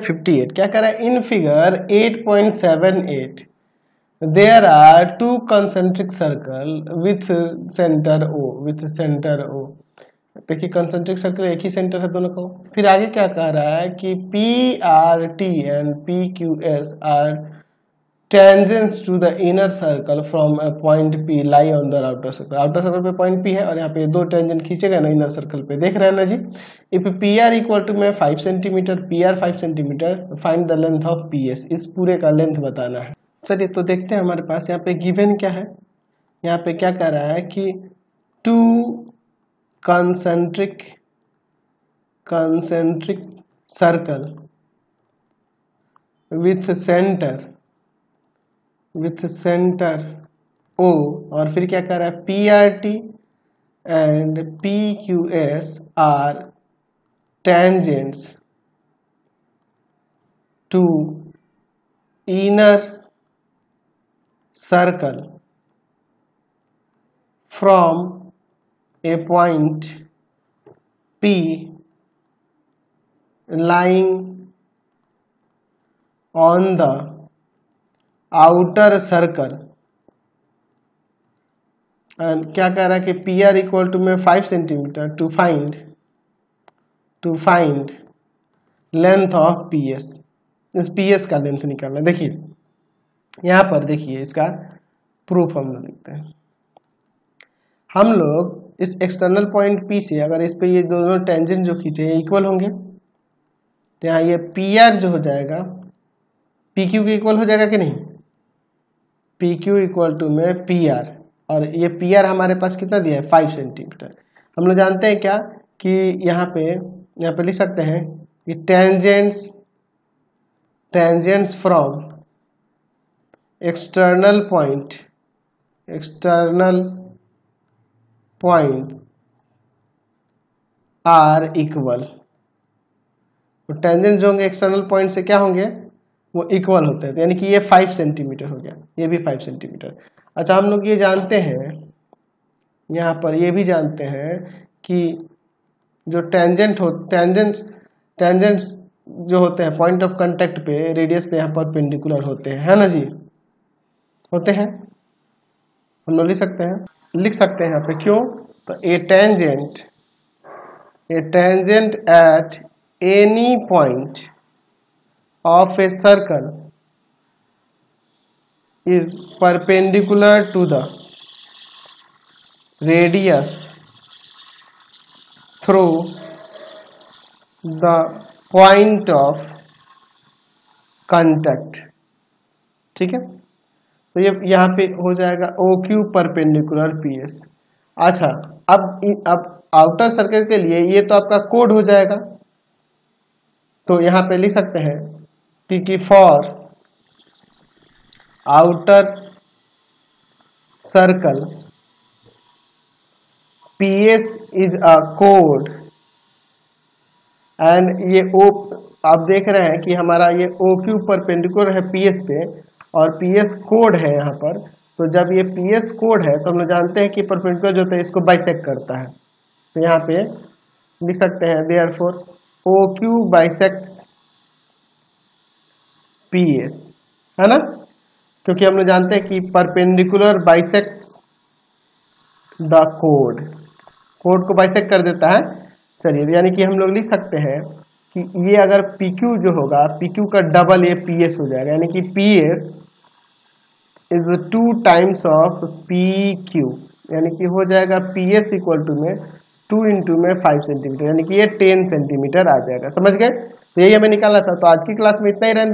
58 क्या कह रहा है? In figure 8.78 there are two concentric circle with centre O with centre O देखिए कंसेंट्रिक सर्कल एक ही सेंटर है दोनों को। फिर आगे क्या कह रहा है कि P R T and P Q S R to the inner circle from a point P, lie on the outer circle. outer circle पे पॉइंट पी है और यहाँ पे दो टेंजेंट खींचे गए ना इनर सर्कल पे। देख रहे हैं ना जी? If P R equal to में five centimetre P R five centimetre find the length of P S इस पूरे का लेंथ बताना है। चलिए तो देखते हैं हमारे पास यहाँ पे गिवन क्या है। यहाँ पे क्या कह रहा है कि two concentric concentric circle with centre with centre O और फिर क्या कर रहा है? P R T and P Q S R tangents to inner circle from a point P lying on the outer circle. And क्या कह रहा है कि पी आर इक्वल टू में five centimetre to find to find length of P S इस P S का length निकालना देखिए, यहाँ पर देखिए इसका प्रूफ हम लोग लिखते हैं। हम लोग इस एक्सटर्नल पॉइंट पी से अगर इस पे ये दोनों टेंजेंट जो खींचे हैं इक्वल होंगे तो यहाँ ये पी आर जो हो जाएगा पी क्यू के इक्वल हो जाएगा कि नहीं? पी क्यू इक्वल टू में पी आर और ये पी आर हमारे पास कितना दिया है? फाइव सेंटीमीटर हम लोग जानते हैं क्या? कि यहाँ पे यहाँ पे लिख सकते हैं कि tangents tangents from external point external point are equal tangent जो होंगे एक्सटर्नल पॉइंट से क्या होंगे? वो इक्वल होते हैं। यानी कि ये फाइव सेंटीमीटर हो गया। ये भी फाइव सेंटीमीटर अच्छा हम लोग ये जानते हैं, यहाँ पर ये भी जानते हैं कि जो टेंजेंट हो टेंजेंट्स टेंजेंट्स जो होते हैं पॉइंट ऑफ़ कांटेक्ट पे रेडियस पे यहाँ पर पेंडिकुलर होते हैं। है ना जी? होते हैं। हम लोग लिख सकते हैं। लिख सकते हैं यहाँ पे क्यों? तो a tangent a tangent at any point of a circle is perpendicular to the radius through the point of contact. ठीक है? तो ये यहाँ पे हो जाएगा O Q perpendicular P S अच्छा अब अब आउटर सर्कल के लिए ये तो आपका कोड हो जाएगा। तो यहाँ पे लिख सकते हैं कि for outer circle P S is a code and ये ओ आप देख रहे हैं कि हमारा ये ओ क्यू परपेंडिकुलर है पी एस पे, और पी एस कोड है यहाँ पर। तो जब ये पी एस कोड है तो हम लोग जानते हैं कि परपेंडिकुलर जो होता है, इसको बाइसेक्ट करता है। तो यहाँ पे लिख सकते हैं there four O Q bisect P S है ना? क्योंकि हम लोग जानते हैं कि perpendicular bisect the code code को बाइसेक्ट कर देता है। चलिए यानी कि हम लोग लिख सकते हैं कि ये अगर पी क्यू जो होगा पी क्यू का डबल ये पी एस हो जाएगा। यानी कि P S is two times of P Q यानी कि हो जाएगा पी एस इक्वल टू में टू इंटू में फाइव सेंटीमीटर यानी कि ये टेन सेंटीमीटर आ जाएगा। समझ गए? तो यही हमें निकालना था। तो आज की क्लास में इतना ही रहने